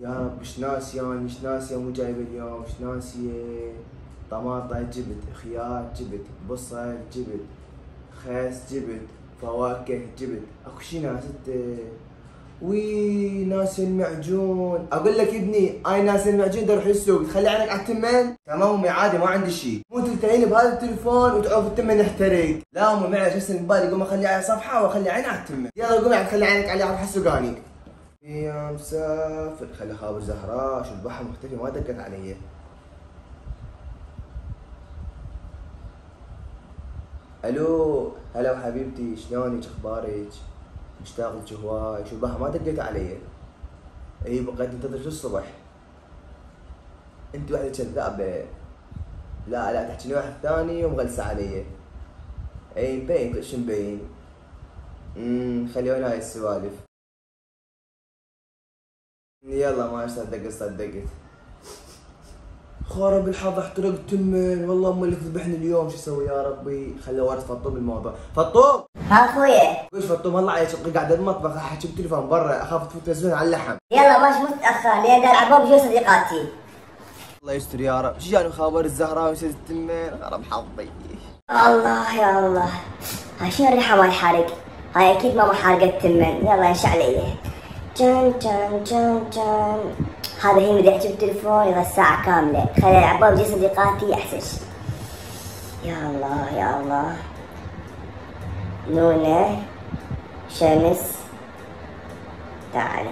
يا رب إيش ناسيه أنا إيش ناسيه مو جايبه اليوم إيش ناسيه طماطة جبت خيار جبت بصل جبت خس جبت فواكه جبت اكو شي ناسيته وي ناس المعجون أقول لك ابني اي ناس المعجون ده السوق تخلي عنك على التمن تمام امي عادي ما عندي شيء مو تلتهيني بهذا التليفون وتعوف التمن يحترق لا امي معلش هسه الموبايل قوم اخليه على صفحة واخلي عيني على التمن يلا عاد خلي عينك عليه أروح السوق يا مسافر خلي خابر زهراء شو البحر مختفي ما دقت علي. ألو هلا حبيبتي شلونك؟ أخبارك؟ مشتاق لك هواي؟ شو البحر؟ ما دقيت علي. إي بقيت انتظر الصبح؟ أنت وحدة كذابه لا لا تحكيني واحد ثاني ومغلسه علي. إي مبين كل شي مبين امم خليونا هاي السوالف. يلا ما صدقت صدقت خرب الحظ احترق تمن. والله أمي اللي تذبحني اليوم. شو أسوي يا ربي؟ خلي ورث فطوم الموضوع فطوم! ها اخويا وش فطوم الله عليك قاعد بالمطبخ أحكي بالتليفون برا. أخاف تفوت تنزلون على اللحم. يلا ماشي. متاخر ليه دار عباب جو صديقاتي؟ الله يستر يا رب. شو جاني خبر الزهراء وسيد التمن خرب حظي. الله يا الله. هاي شنو الريحة مال حارق هاي أكيد ماما حارقة تمن. يلا انشع علي جن جن جن جن هذا هي اللي بالتليفون يلا الساعة كاملة. خلي العباب جي صديقاتي أحسن شي. يا الله يا الله. نونة شمس. تعال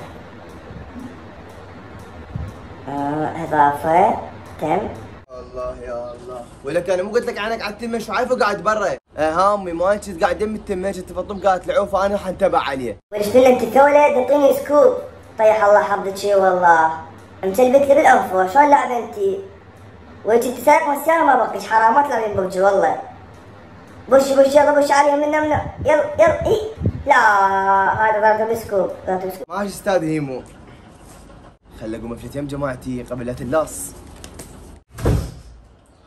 آه إضافة. تم. الله يا الله. ولك أنا مو قلت لك عنك على التمن شو عارفه قاعد برا؟ هامي ما كنت قاعد يم التمن كنت فطوم قالت العوف أنا حنتبع عليه وليش بالله انت تولد انطيني سكوب طيح الله حظك شي والله. متلبك لي بالانف شلون لعبة أنت؟ وأنت انت من السياره ما بقيش حرامات تلعبين ببجي والله. بش بش يلا بش عليها منا منا يلا يلا إي. لا هذا ضربته بسكوب ضربته بسكوب ماشي أستاذ هيمو. خل اقوم افلت يم جماعتي قبل لا تلاص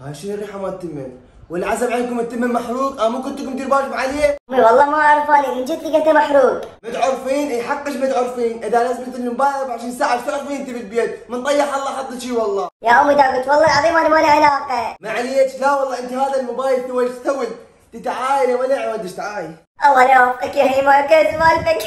هاي شنو الريحة مال التمن والعزم عندكم التمن محروق. أنا مو كنتكم دير بالكم عليه. والله ما أعرف اني من جد لقيته محروق. متعرفين؟ إي حقش متعرفين. إذا لازم الموبايل 24 ساعة إيش تعرفين أنت بالبيت؟ من طيح الله حظك شي والله. يا أمي دا قلت والله العظيم أنا ما لي علاقة. ما عليك. لا والله أنت هذا الموبايل تو تستول انت تعايله ولا عودش تعاي الله يوفقك يا هيما كيف مالك.